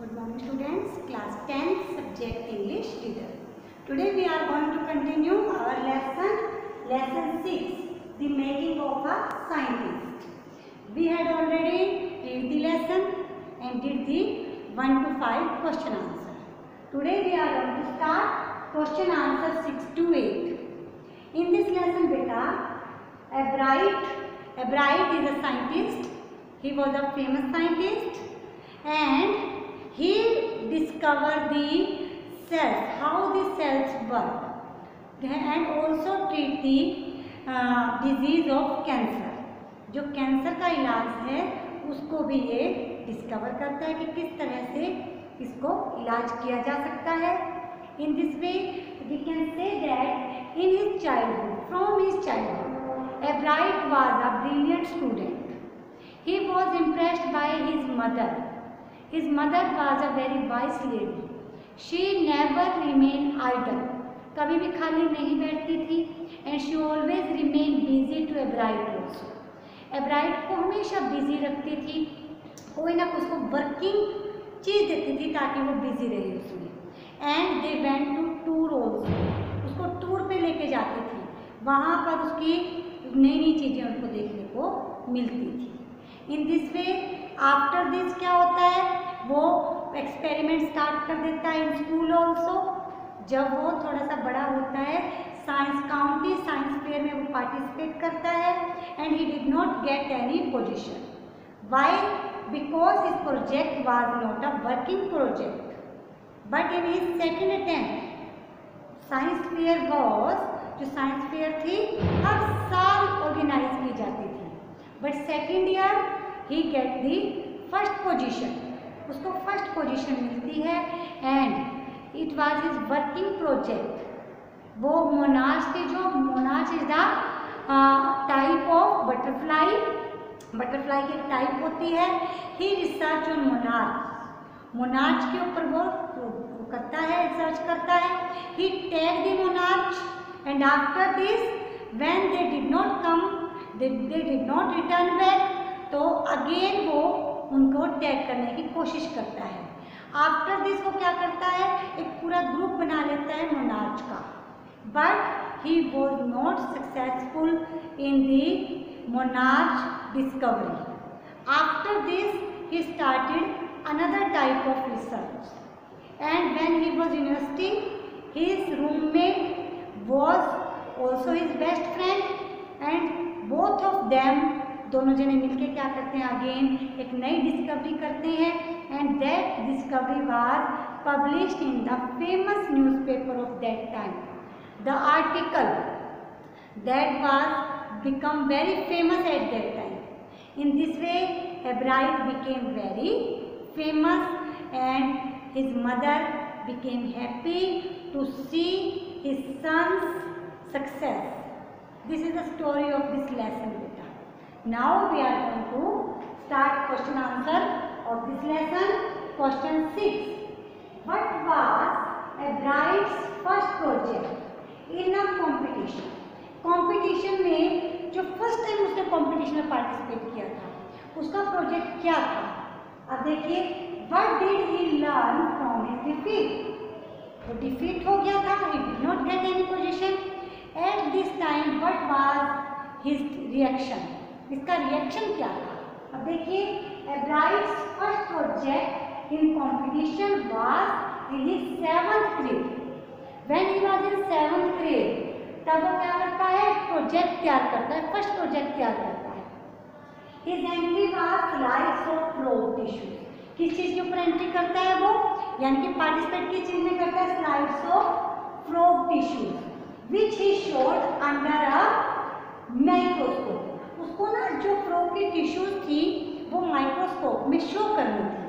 Good morning students, class 10 subject English reader. Today we are going to continue our lesson, lesson 6, the making of a scientist. We had already read the lesson and did the 1 to 5 question answer. Today we are going to start question answer 6 to 8. In this lesson beta, a bright, a bright is a scientist. He was a famous scientist and he discovered the cells, how the cells work and also treat the uh, disease of cancer. जो cancer का इलाज है उसको भी ये discover करता है कि किस तरह से इसको इलाज किया जा सकता है। In this way we can say that in his childhood from his childhood Ebright was a brilliant student he was impressed by his mother His mother was a very wise lady. She never remained idle. कभी भी खाली नहीं बैठती थी and she always remain busy to Ebright also Ebright को हमेशा busy रखती थी। कोई ना कुछ को वर्किंग चीज़ देती थी ताकि वो बिज़ी रहे उसमें। And they went to tour also उसको टूर पे लेके जाती थी। वहाँ पर उसकी नई नई चीज़ें उनको देखने को मिलती थी। In this way after this क्या होता है? वो एक्सपेरिमेंट स्टार्ट कर देता है इन स्कूल ऑल्सो जब वो थोड़ा सा बड़ा होता है साइंस काउंटी साइंस फेयर में वो पार्टिसिपेट करता है and he did not get any position why because इस project was not a working project but in his second attempt science fair was जो साइंस फेयर थी, हर साल ऑर्गेनाइज की जाती थी. But second year he get the first position उसको first position मिलती है and it was is working project वो मोनाज थे जो monarchs is the type of butterfly butterfly की टाइप होती है. ही रिसर्च ऑन मोनाज मोनाज के ऊपर वो, करता है रिसर्च करता है. He take the monarchs and after this when they did not come they did not return back तो अगेन वो उनको टैग करने की कोशिश करता है। आफ्टर दिस वो क्या करता है? एक पूरा ग्रुप बना लेता है मोनार्च का। But he was not successful in the monarch discovery after this he started another type of research and when he was university his roommate was also his best friend and both of them दोनों जने मिलके क्या करते हैं again एक नई discovery करते हैं and that discovery was published in the famous newspaper of that time the article that was become very famous at that time in this way Ebright became very famous and his mother became happy to see his son's success. This is the story of this lesson. Now we are going to start question answer of this lesson. Question 6. What was a bride's first project in a competition? Competition में जो फ़र्स्ट टाइम उसने competition में participate किया था, उसका project क्या था अब देखिए what did he learn from his defeat वो डिफीट हो गया था he did not get any position at this time what was his reaction इसका रिएक्शन क्या था? अब देखिए Ebright's first project in competition was in his seventh grade when he was in seventh grade तब वो क्या करता है? प्रोजेक्ट तैयार करता है फ़र्स्ट प्रोजेक्ट तैयार करता है। His entry was slides of frog tissue किस चीज़ के ऊपर एंट्री करता है वो? यानी कि पार्टिसिपेट किस चीज़ में करता है? Slides of frog tissue which he showed under a microscope उसको ना जो फ्रो की टिश्यूज थी, वो माइक्रोस्कोप में शो करनी थी।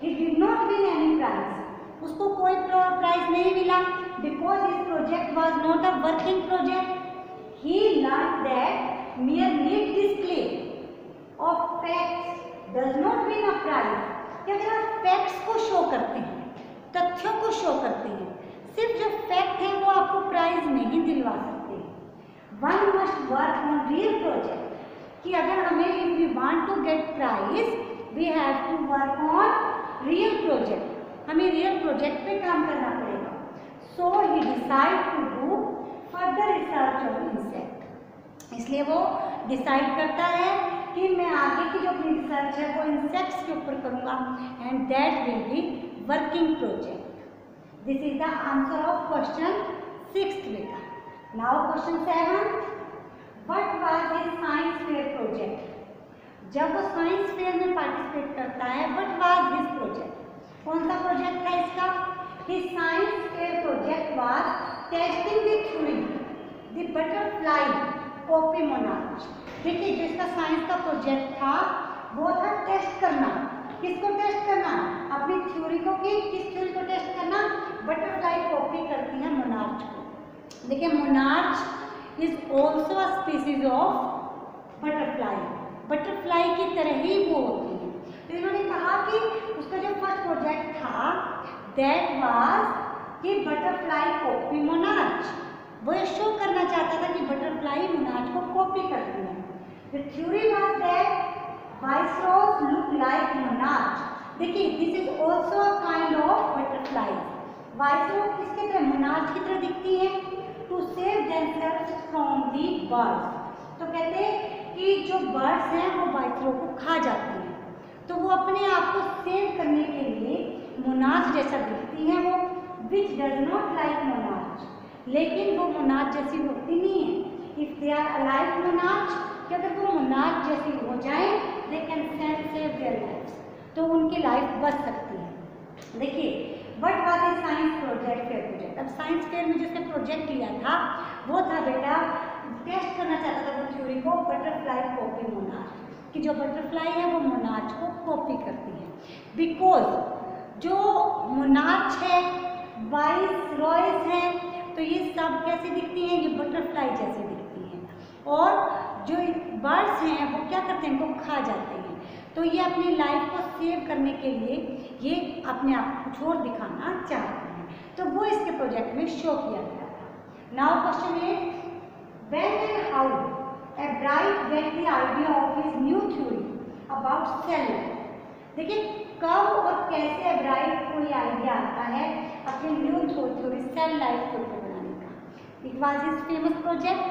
He did not win any prize उसको कोई प्राइज नहीं मिला। Because his project was not a working project he learn that mere neat display of facts does not win a prize कि अगर आप फैक्ट्स को शो करते हैं, तथ्यों को शो करते हैं, सिर्फ़ जो फैक्ट है वो आपको प्राइज नहीं दिलवा सकते। One must work on real project कि अगर हमें if we want to get prize we have to work on real project हमें रियल प्रोजेक्ट पे काम करना पड़ेगा। So he decide to do further research on insect इसलिए वो डिसाइड करता है कि मैं आगे की जो अपनी रिसर्च है वो इंसेक्ट्स के ऊपर करूँगा and that will be working project this is the answer of question six बेटा now question seven what was his science fair project जब वो साइंस फेयर में पार्टिसिपेट करता है वट वाज हिज प्रोजेक्ट कौन सा प्रोजेक्ट था इसका? His science fair project was testing the theory the butterfly copy monarch देखिए जो इसका साइंस का प्रोजेक्ट था, वो था टेस्ट करना। किसको टेस्ट करना? अपनी थ्योरी को कि किस थ्योरी को टेस्ट करना? बटरफ्लाई कॉपी करती है मोनार्च को। देखिए monarch is also a species of butterfly butterfly की तरह ही वो होती है। तो इन्होंने कहा कि उसका जो फ़र्स्ट प्रोजेक्ट था दैट वाज कि बटरफ्लाई कॉपी मोनार्च वो ये शो करना चाहता था कि बटरफ्लाई मोनार्च को कॉपी करती है। The theory was that viceroys look like monarch. देखिए this is also a kind of butterfly viceroy किसकी तरह मोनार्च की तरह दिखती है? To save themselves from the birds तो कहते हैं कि जो बर्ड्स हैं, वो वाइसरो को खा जाते हैं। तो वो अपने आप को सेव करने के लिए मोनार्च जैसा दिखती हैं वो which does not like monarch लेकिन वो मोनार्च जैसी होती नहीं है। If they are alike monarch कि अगर वो मोनार्च जैसी हो जाए they can save their life तो उनकी लाइफ बच सकती है। देखिए what was a science project fair project अब साइंस फेयर में जिसने प्रोजेक्ट लिया था, वो था बेटा टेस्ट करना चाहता था वो थ्योरी को बटरफ्लाई कॉपी मोनार्च कि जो बटरफ्लाई है वो मोनार्च को कॉपी करती है. बिकॉज़ जो मोनार्च है वाइस रॉयस है तो ये सब कैसे दिखती हैं? ये बटरफ्लाई जैसे दिखती हैं. और जो बर्ड्स हैं, वो क्या करते हैं? इनको खा जाते हैं. तो ये अपनी लाइफ को सेव करने के लिए ये अपने आप कुछ और दिखाना चाहते हैं। तो वो इसके प्रोजेक्ट में शो किया गया था। Now question is when and how a bright get the idea of his new theory about cell देखिए, कब और कैसे ब्राइट को ये आइडिया आता है अपने न्यू थ्योरी सेल लाइफ को ऊपर बनाने का। It was his famous project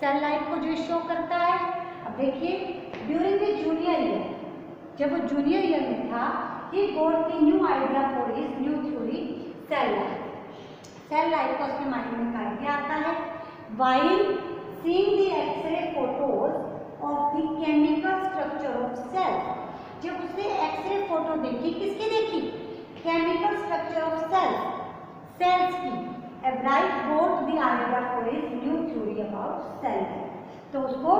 cell life को जो शो करता है, अब देखिए ड्यूरिंग द जूनियर ईयर जब वो जूनियर ईयर में था he got the new idea for his new theory cell life cell life का उसके माइंड में आइडिया आता है while seeing the X ray photos of the chemical structure of cell जब उसने एक्सरे फ़ोटो देखी, किसकी देखी? Chemical structure of cell cells की. Bright got the idea for his new theory about cell तो उसको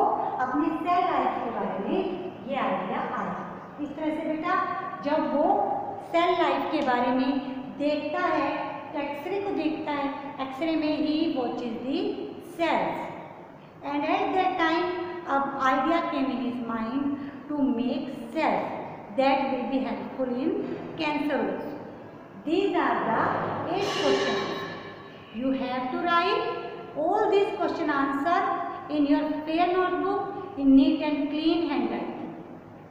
अपनी सेल लाइफ के बारे में ये आइडिया आया। इस तरह से बेटा, जब वो सेल लाइफ के बारे में देखता है तो एक्सरे को देखता है एक्सरे में ही watches the cells and at that time अब idea came in his mind to make cells that will be helpful in cancer these are the eight question you have to write all this question answer in your fair notebook in neat and clean hand write